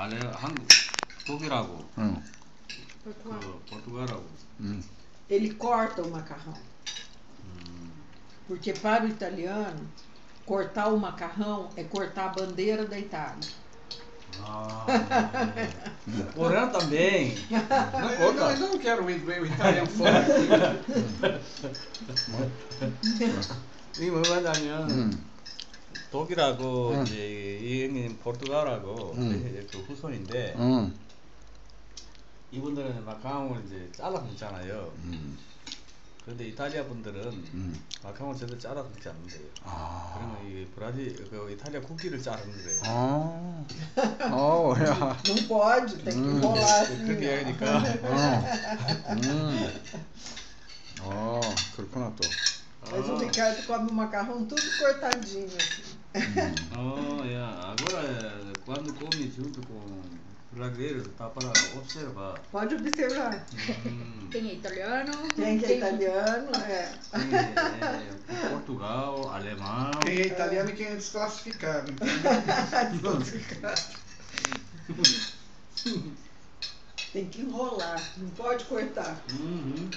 알레 한국 독일하고 응. Portugal. 그 포르투갈하고 응. Ele corta o macarrão. 음, Porque para o italiano, cortar o macarrão é cortar a bandeira da Itália. 아, Coreano também. Não, eu, não, eu não quero o, o italiano fora aqui. 이게 뭐 말하냐면 응. 독일하고 응. 이제 이 형님 포르투갈하고 응. 그 후손인데 응. 이분들은 마카롱을 이제 잘라 먹잖아요. 응. 그런데 이탈리아 분들은 응. 마카롱을 제대로 잘라 먹지 않는데요. 아. 그러면 이 브라질 그 이탈리아 쿠키를 자르는 거예요. 아. 어, 야. Não pode, tem que Hum. enrolar assim. 그렇게. 하니까 어. 음. 어, 그렇구나 또. Mas o Ricardo come o macarrão tudo cortadinho assim. 어, 야, agora quando come junto com brasileiros, tá para observar. Pode observar. Hum, Quem é italiano? Quem que é italiano, é. tem, é, Portugal, alemão. Quem é italiano e quem é desclassificado. Tem que enrolar, não pode cortar. Uhum.